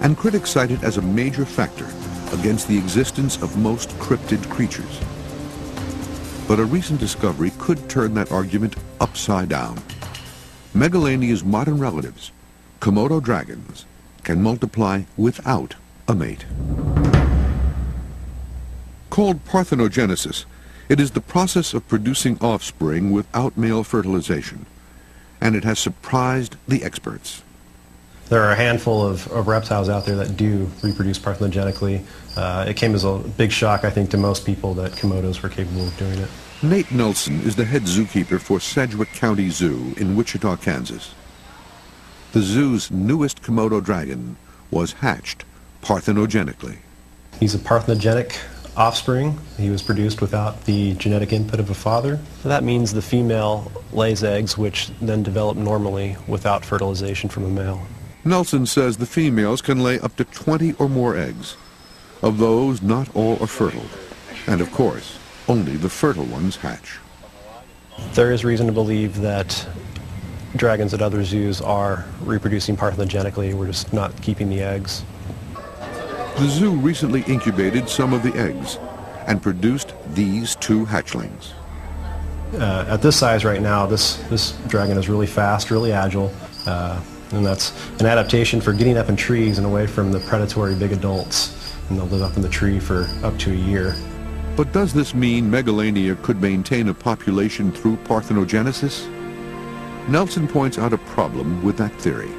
and critics cite it as a major factor against the existence of most cryptid creatures. But a recent discovery could turn that argument upside down. Megalania's modern relatives, Komodo dragons, can multiply without a mate. Called parthenogenesis, it is the process of producing offspring without male fertilization, and it has surprised the experts. There are a handful of, of reptiles out there that do reproduce parthenogenically. Uh, it came as a big shock, I think, to most people that Komodos were capable of doing it. Nate Nelson is the head zookeeper for Sedgwick County Zoo in Wichita, Kansas. The zoo's newest Komodo dragon was hatched parthenogenically. He's a parthenogenic offspring. He was produced without the genetic input of a father. That means the female lays eggs which then develop normally without fertilization from a male. Nelson says the females can lay up to 20 or more eggs. Of those, not all are fertile. And of course, only the fertile ones hatch. There is reason to believe that dragons at other zoos are reproducing parthenogenically. We're just not keeping the eggs. The zoo recently incubated some of the eggs and produced these two hatchlings. Uh, at this size right now, this, this dragon is really fast, really agile, uh, and that's an adaptation for getting up in trees and away from the predatory big adults, and they'll live up in the tree for up to a year. But does this mean Megalania could maintain a population through parthenogenesis? Nelson points out a problem with that theory.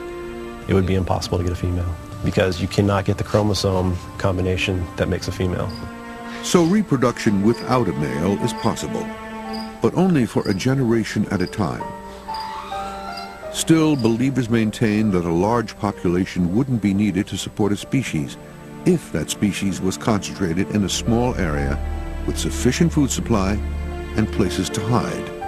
It would be impossible to get a female because you cannot get the chromosome combination that makes a female. So reproduction without a male is possible, but only for a generation at a time. Still, believers maintain that a large population wouldn't be needed to support a species if that species was concentrated in a small area with sufficient food supply and places to hide.